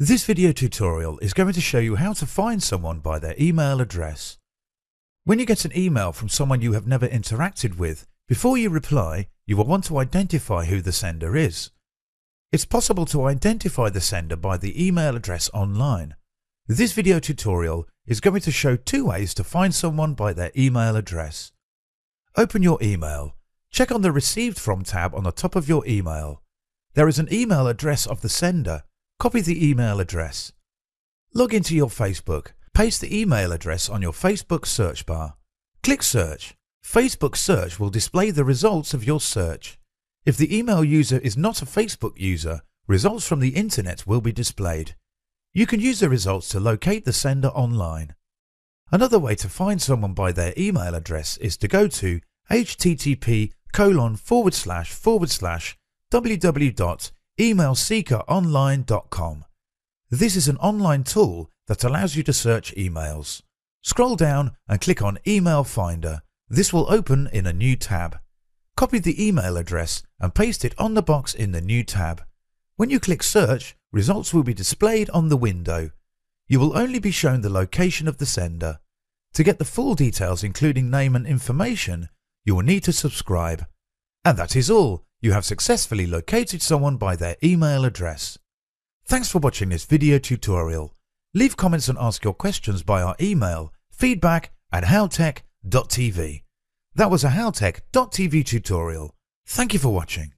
This video tutorial is going to show you how to find someone by their email address. When you get an email from someone you have never interacted with, before you reply, you will want to identify who the sender is. It's possible to identify the sender by the email address online. This video tutorial is going to show two ways to find someone by their email address. Open your email. Check on the Received From tab on the top of your email. There is an email address of the sender Copy the email address. Log into your Facebook. Paste the email address on your Facebook search bar. Click Search. Facebook Search will display the results of your search. If the email user is not a Facebook user, results from the internet will be displayed. You can use the results to locate the sender online. Another way to find someone by their email address is to go to http colon forward slash forward slash www emailseekeronline.com. This is an online tool that allows you to search emails. Scroll down and click on Email Finder. This will open in a new tab. Copy the email address and paste it on the box in the new tab. When you click Search, results will be displayed on the window. You will only be shown the location of the sender. To get the full details including name and information, you will need to subscribe. And that is all. You have successfully located someone by their email address. Thanks for watching this video tutorial. Leave comments and ask your questions by our email feedback at howtech.tv. That was a howtech.tv tutorial. Thank you for watching.